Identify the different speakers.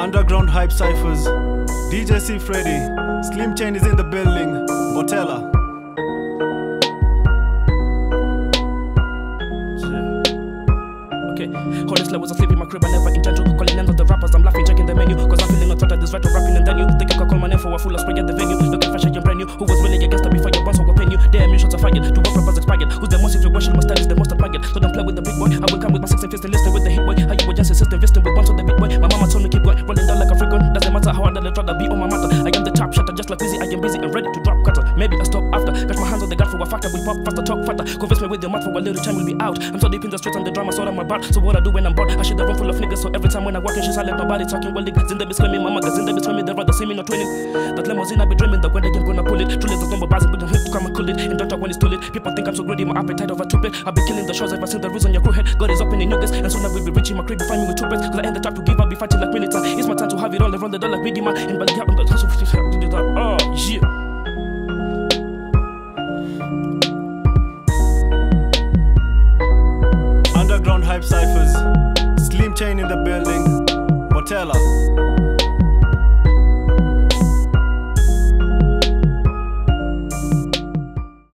Speaker 1: Underground hype ciphers. DJ C Freddy. Slim Chain is in the building. Mbotela.
Speaker 2: Okay, honestly, I was asleep in my crib. I never intend to calling names of the rappers. I'm laughing, checking the menu. Cause I'm feeling unthought this right of rapping and then you think you can call my name for a full of spray at the venue. Looking fresh and brand new. Who was really against it before your bounce will pin you? Damn, you are fired. Two both rappers expired. Who's the most influential? My style is the most admired. So don't play with the big boy. I will come with my six and fist and listen with the hit boy. How you were just insisting, investing with one to the big boy. My mama like busy. I am busy and ready to drop cutter. Maybe I stop after. Got my hands on the gun for a factor. We pop faster, talk faster. Convince me with your mouth for a little time we'll be out. I'm so deep in the streets and the drama, so I'm about. So what I do when I'm bored, I should have run full of niggas. So every time when I walk in, she's silent, nobody talking. Well, niggas in the be my magazine, they be screaming, they rather see me not winning. That limousine, I be dreaming that when they ain't gonna pull it. Truly, there's no bars, but don't hit to come and cool it. And don't talk when it's too late. People think I'm so greedy, my appetite over two bit. I be killing the shows ever since the reason your crew head. God is opening new gates, and soon I will be reaching my crib. Find me with two bets, cause I ain't the type to give up, be fighting like militant. It's my time to have it all around the like Biggie Man. And Bali I'm the hustle, oh, yeah.
Speaker 1: Underground hype ciphers. Slim Chain in the building. Mbotela.